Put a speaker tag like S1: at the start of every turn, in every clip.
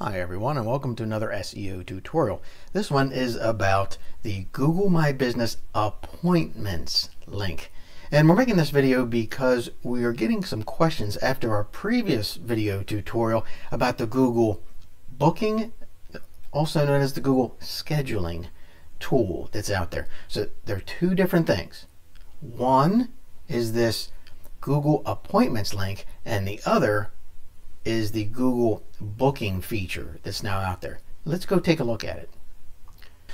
S1: Hi everyone and welcome to another SEO tutorial. This one is about the Google My Business Appointments link. And we're making this video because we are getting some questions after our previous video tutorial about the Google Booking, also known as the Google Scheduling tool that's out there. So there are two different things. One is this Google Appointments link and the other is the Google booking feature that's now out there. Let's go take a look at it.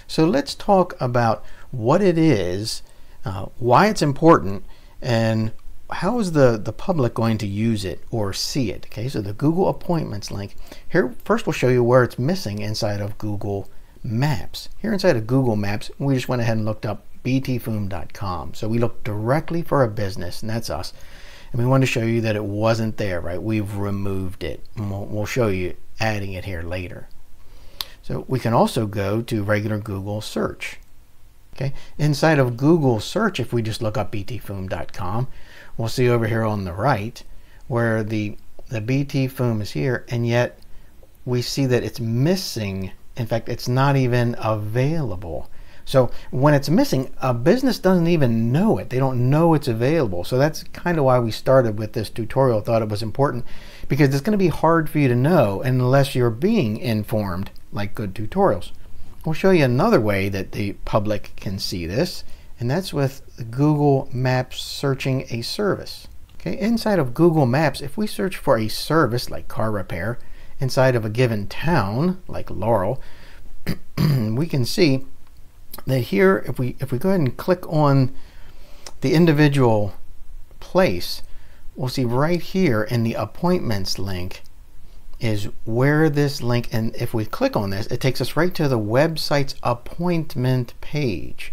S1: So let's talk about what it is, uh, why it's important, and how is the, the public going to use it or see it. Okay, so the Google Appointments link. Here, first we'll show you where it's missing inside of Google Maps. Here inside of Google Maps, we just went ahead and looked up btfoom.com. So we looked directly for a business, and that's us and we want to show you that it wasn't there, right? We've removed it. We'll, we'll show you adding it here later. So we can also go to regular Google search. Okay, inside of Google search, if we just look up btfoom.com, we'll see over here on the right where the the BT is here, and yet we see that it's missing. In fact, it's not even available. So when it's missing, a business doesn't even know it. They don't know it's available. So that's kind of why we started with this tutorial. Thought it was important because it's going to be hard for you to know unless you're being informed like good tutorials. We'll show you another way that the public can see this, and that's with Google Maps searching a service. Okay, inside of Google Maps, if we search for a service like car repair inside of a given town like Laurel, we can see that here, if we, if we go ahead and click on the individual place, we'll see right here in the appointments link is where this link, and if we click on this, it takes us right to the website's appointment page.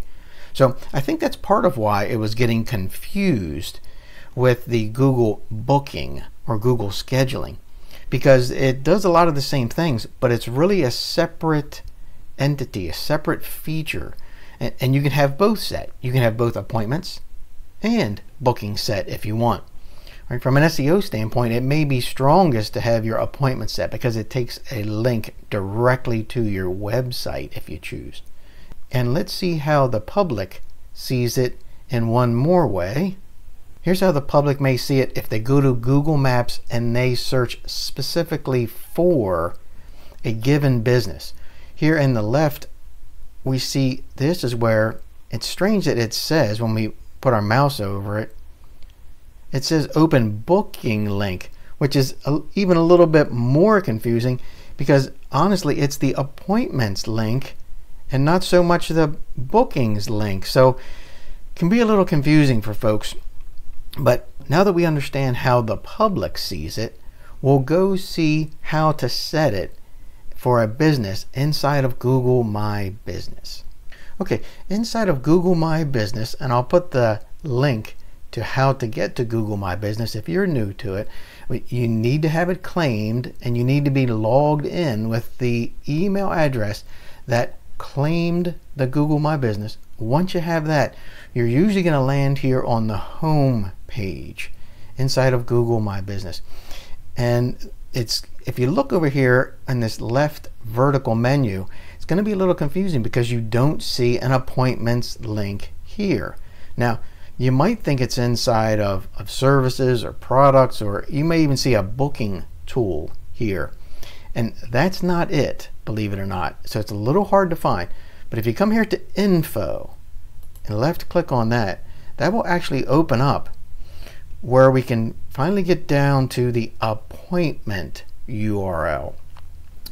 S1: So I think that's part of why it was getting confused with the Google booking or Google scheduling because it does a lot of the same things, but it's really a separate entity, a separate feature. And, and you can have both set. You can have both appointments and booking set if you want. Right, from an SEO standpoint, it may be strongest to have your appointment set because it takes a link directly to your website if you choose. And let's see how the public sees it in one more way. Here's how the public may see it if they go to Google Maps and they search specifically for a given business. Here in the left, we see this is where it's strange that it says when we put our mouse over it, it says open booking link, which is a, even a little bit more confusing because honestly, it's the appointments link and not so much the bookings link. So can be a little confusing for folks. But now that we understand how the public sees it, we'll go see how to set it for a business inside of Google My Business. Okay, inside of Google My Business, and I'll put the link to how to get to Google My Business if you're new to it. You need to have it claimed and you need to be logged in with the email address that claimed the Google My Business. Once you have that, you're usually going to land here on the home page inside of Google My Business. And it's if you look over here in this left vertical menu, it's going to be a little confusing because you don't see an appointments link here. Now, you might think it's inside of, of services or products, or you may even see a booking tool here. And that's not it, believe it or not. So it's a little hard to find. But if you come here to info and left click on that, that will actually open up where we can finally get down to the appointment URL.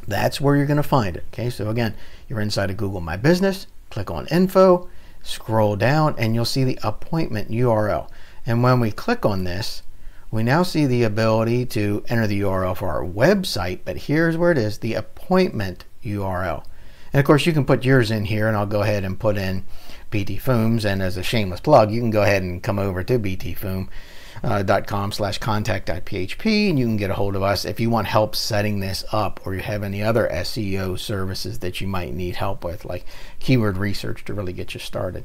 S1: That's where you're going to find it. Okay, so again, you're inside of Google My Business, click on info, scroll down, and you'll see the appointment URL. And when we click on this, we now see the ability to enter the URL for our website, but here's where it is, the appointment URL. And of course, you can put yours in here, and I'll go ahead and put in BT Fooms. And as a shameless plug, you can go ahead and come over to BT Foom uh, com slash contact.php and you can get a hold of us if you want help setting this up or you have any other SEO services that you might need help with like keyword research to really get you started.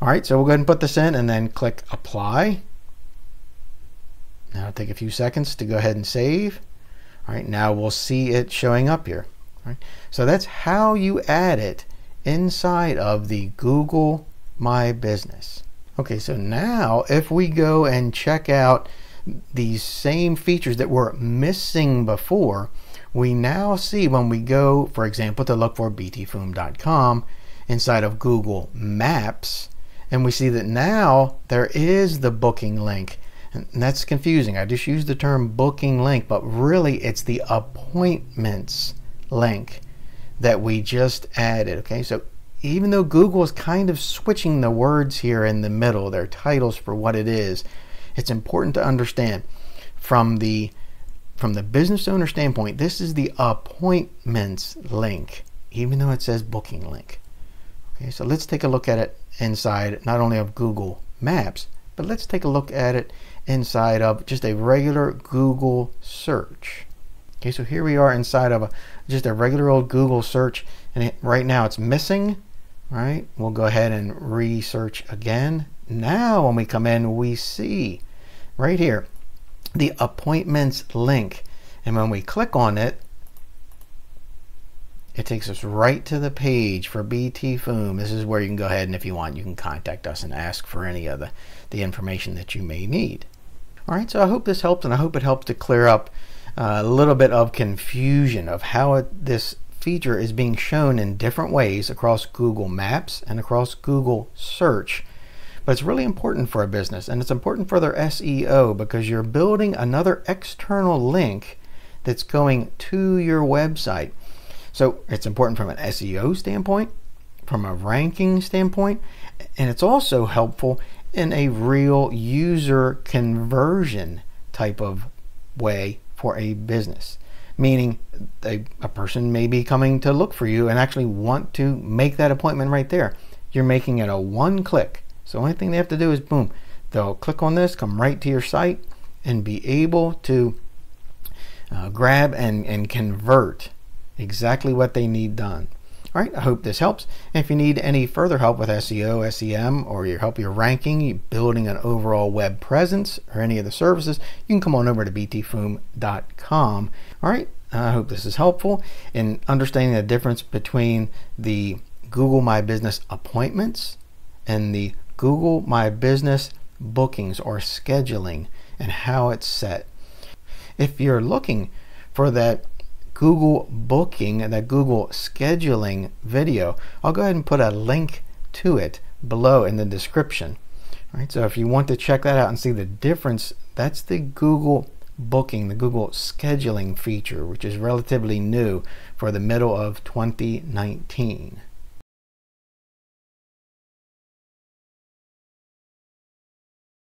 S1: All right, so we'll go ahead and put this in and then click apply. Now it'll take a few seconds to go ahead and save. All right, now we'll see it showing up here. All right, so that's how you add it inside of the Google My Business. Okay, so now if we go and check out these same features that were missing before, we now see when we go, for example, to look for btfoom.com inside of Google Maps, and we see that now there is the booking link. And that's confusing. I just use the term booking link, but really it's the appointments link that we just added. Okay, so even though Google is kind of switching the words here in the middle, their titles for what it is, it's important to understand from the from the business owner standpoint, this is the appointments link, even though it says booking link. Okay, so let's take a look at it inside not only of Google Maps, but let's take a look at it inside of just a regular Google search. Okay, so here we are inside of a, just a regular old Google search, and it, right now it's missing. Right, we'll go ahead and research again. Now, when we come in, we see right here the appointments link, and when we click on it, it takes us right to the page for BT Foom. This is where you can go ahead and if you want, you can contact us and ask for any of the, the information that you may need. All right, so I hope this helps, and I hope it helps to clear up uh, a little bit of confusion of how it, this feature is being shown in different ways across Google Maps and across Google Search. But it's really important for a business and it's important for their SEO because you're building another external link that's going to your website. So it's important from an SEO standpoint, from a ranking standpoint, and it's also helpful in a real user conversion type of way for a business meaning a, a person may be coming to look for you and actually want to make that appointment right there. You're making it a one click. So the only thing they have to do is boom, they'll click on this, come right to your site, and be able to uh, grab and, and convert exactly what they need done. All right, I hope this helps. And if you need any further help with SEO, SEM, or your help your ranking, building an overall web presence, or any of the services, you can come on over to btfoom.com. All right, I hope this is helpful in understanding the difference between the Google My Business appointments and the Google My Business bookings or scheduling and how it's set. If you're looking for that Google booking and that Google scheduling video, I'll go ahead and put a link to it below in the description. All right, so if you want to check that out and see the difference, that's the Google booking, the Google scheduling feature, which is relatively new for the middle of 2019.